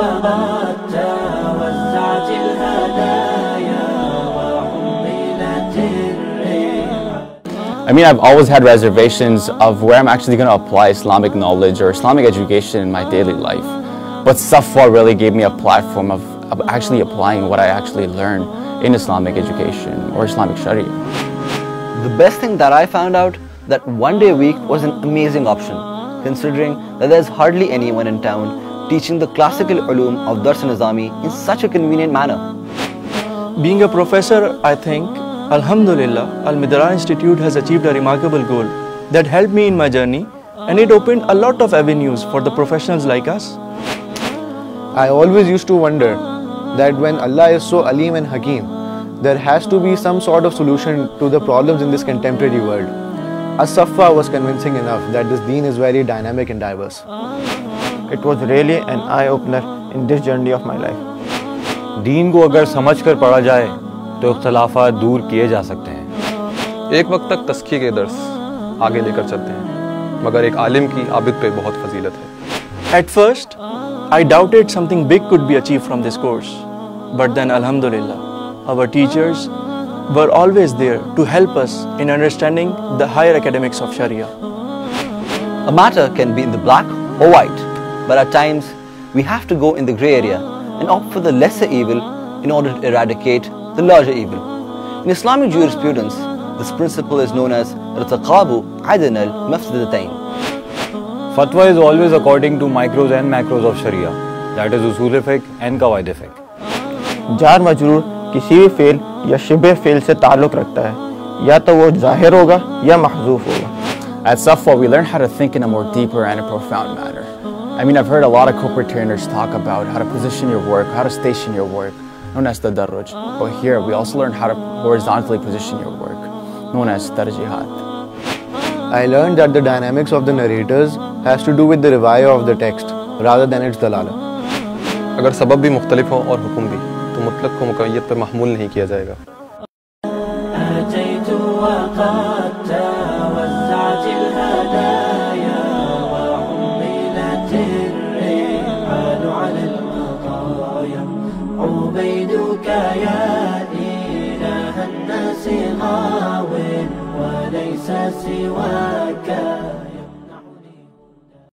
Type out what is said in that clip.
وقد توزعت الهدايا وحملت الرحال I mean, I've always had reservations of where I'm actually going to apply Islamic knowledge or Islamic education in my daily life. But Safwa really gave me a platform of, of actually applying what I actually learned in Islamic education or Islamic Sharia. The best thing that I found out that one day a week was an amazing option, considering that there's hardly anyone in town teaching the classical ulum of Dars Nizami in such a convenient manner. Being a professor, I think, Alhamdulillah, Al Midrar Institute has achieved a remarkable goal that helped me in my journey and it opened a lot of avenues for the professionals like us. I always used to wonder that when Allah is so Alim and Hakim, there has to be some sort of solution to the problems in this contemporary world. As-Safwa was convincing enough that this deen is very dynamic and diverse. It was really an eye opener in this journey of my life दीन को अगर समझ कर पढ़ा जाए तो अख्तलाफा दूर किए जा सकते हैं। एक वक्त तक तस्खी के दर्स आगे लेकर चलते हैं मगर एक आलिम की आबिद पे बहुत फजीलत है। At first I doubted something big could be achieve from this course but then अलहमदुल्ला our teachers were always there to help us in understanding the higher academics of Shariah A matter can be in the black or white. but at times we have to go in the grey area and opt for the lesser evil in order to eradicate the larger evil. In Islamic jurisprudence, this principle is known as Rataqabu Adan al Mafsadatayn. Fatwa is always according to micros and macros of Sharia, that is usul fiqh and qawaid fiqh. जार मजरूर किसी भी fail या शिबे fail से ताल्लुक़ रखता है या तो वो जाहिर होगा या महजूफ होगा At Safwa, we learn how to think in a more deeper and a profound manner. I mean, I've heard a lot of corporate trainers talk about how to position your work, how to station your work, known as the darruj. But here, we also learn how to horizontally position your work, known as tarjihat. I learned that the dynamics of the narrators has to do with the riwayah of the text rather than its dalala. अगर सबब भी मुख्तलिफ हो और हुक्म भी तो मुतलक को मुकैद पर महमूल नहीं किया जाएगा عبيدك يا إله الناس غاو وليس سواك.